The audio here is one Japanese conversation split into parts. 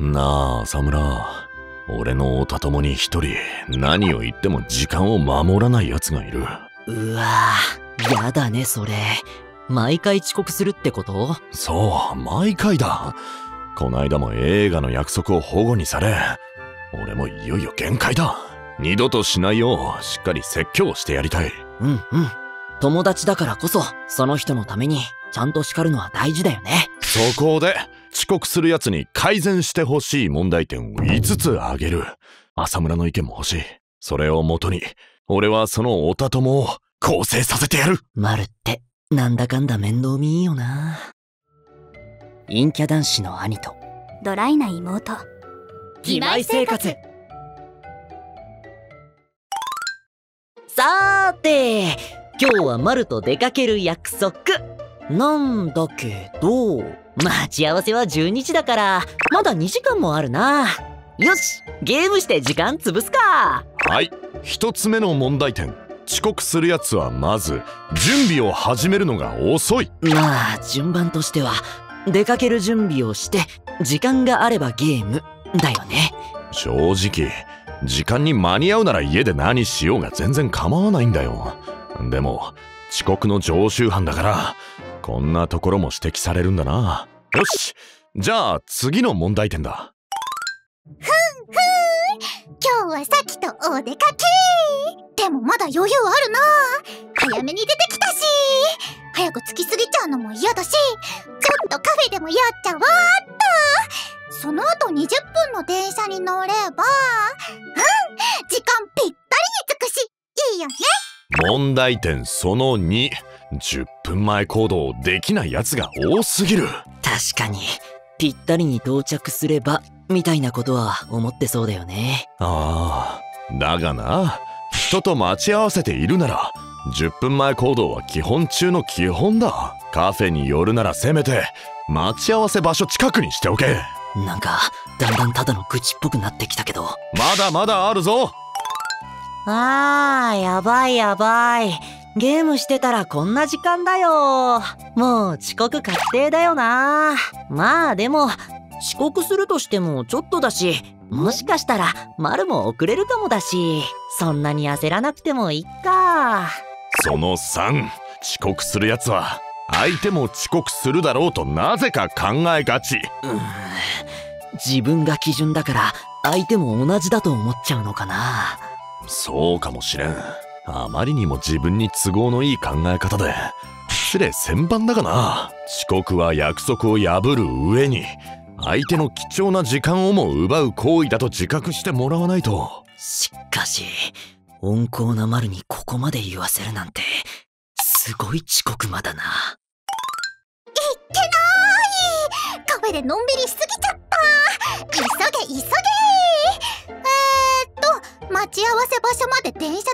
なあ浅村俺のおたともに一人何を言っても時間を守らない奴がいる。うわぁやだねそれ。毎回遅刻するってこと？そう毎回だ。こないだも映画の約束を保護にされ俺もいよいよ限界だ。二度としないようしっかり説教してやりたい。うんうん。友達だからこそその人のためにちゃんと叱るのは大事だよね。そこで遅刻する奴に改善してほしい問題点を5つ挙げる。浅村の意見も欲しい。それをもとに俺はそのおたともを構成させてやる。マルってなんだかんだ面倒見いいよな。陰キャ男子の兄と。ドライな妹。義妹生活。さーて今日はマルと出かける約束なんだけど。待ち合わせは12時だからまだ2時間もあるな。よしゲームして時間潰すか。はい。一つ目の問題点。遅刻するやつはまず準備を始めるのが遅い。まあ順番としては出かける準備をして時間があればゲーム。だよね。正直時間に間に合うなら家で何しようが全然構わないんだよ。でも遅刻の常習犯だからこんなところも指摘されるんだな。よしじゃあ次の問題点だ。今日はさっきとお出かけ。でもまだ余裕あるな。早めに出てきたし。早く着きすぎちゃうのも嫌だし。ちょっとカフェでもやっちゃわーっと。その後20分の電車に乗れば。うん時間ぴったりに着くし。いいよね。問題点その210分前行動できないやつが多すぎる。確かに。ぴったりに到着すればみたいなことは思ってそうだよね。ああだがな。人と待ち合わせているなら10分前行動は基本中の基本だ。カフェに寄るならせめて待ち合わせ場所近くにしておけ。なんかだんだんただの愚痴っぽくなってきたけど。まだまだあるぞ。あーやばいやばいゲームしてたらこんな時間だよ。もう遅刻確定だよな。まあでも遅刻するとしてもちょっとだしもしかしたら丸も遅れるかもだしそんなに焦らなくてもいっか。その3遅刻するやつは相手も遅刻するだろうとなぜか考えがち。うん。自分が基準だから相手も同じだと思っちゃうのかな。そうかもしれんあまりにも自分に都合のいい考え方で失礼千番だがな。遅刻は約束を破る上に相手の貴重な時間をも奪う行為だと自覚してもらわないと。しかし温厚な丸にここまで言わせるなんてすごい遅刻魔だな。けない。カフェでのんびりしすぎちゃった。急げ急げ。えー、っと待ち合わせ場所まで電車で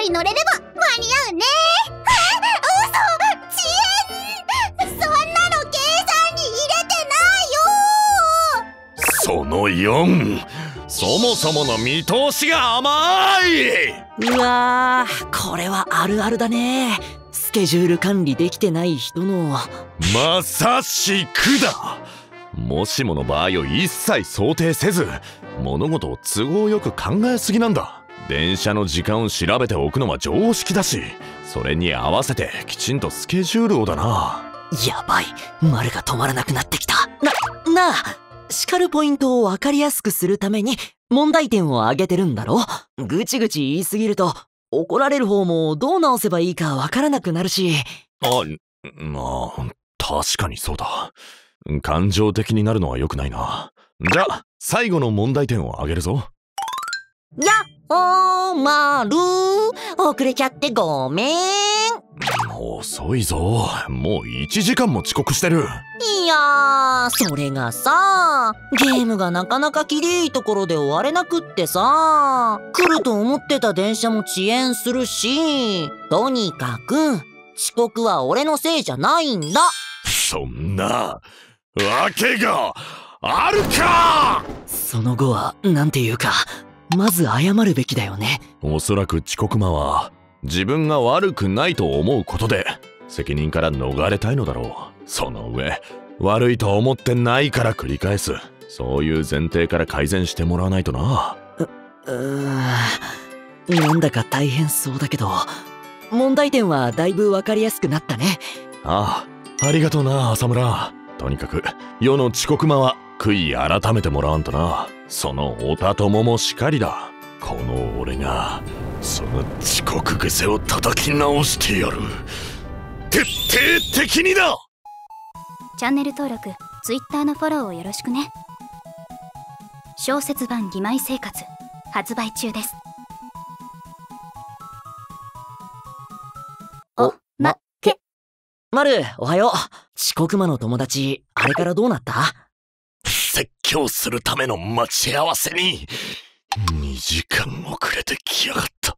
来る電車に乗れれば間に合うね。え嘘遅延。そんなの計算に入れてその4そもそもの見通しが甘い。うわーこれはあるあるだね。スケジュール管理できてない人の。まさしくだ。もしもの場合を一切想定せず物事を都合よく考えすぎなんだ電車の時間を調べておくのは常識だしそれに合わせてきちんとスケジュールをだな。やばい。丸が止まらなくなってきた。ななあ。叱るポイントを分かりやすくするために問題点を挙げてるんだろぐちぐち言いすぎると怒られる方もどう直せばいいか分からなくなるし。あまあ確かにそうだ。感情的になるのは良くないな。じゃあ最後の問題点を挙げるぞ。やっほーまる遅れちゃってごめん。遅いぞ。もう1時間も遅刻してる。いやーそれがさゲームがなかなかきれいところで終われなくってさ来ると思ってた電車も遅延するしとにかく遅刻は俺のせいじゃないんだ。そんなわけがあるか！その後はなんていうかまず謝るべきだよね。おそらく遅刻魔は自分が悪くないと思うことで責任から逃れたいのだろう。その上悪いと思ってないから繰り返す。そういう前提から改善してもらわないとな。うーん。なんだか大変そうだけど問題点はだいぶわかりやすくなったね。ああありがとうな浅村。とにかく世の遅刻魔は悔い改めてもらわんとなそのおたとももしかりだ。この俺がその遅刻癖を叩き直してやる。徹底的にだ！チャンネル登録 Twitter のフォローをよろしくね。小説版義妹生活発売中です。おまけまるおはよう。遅刻魔の友達あれからどうなった？説教するための待ち合わせに2時間遅れてきやがった。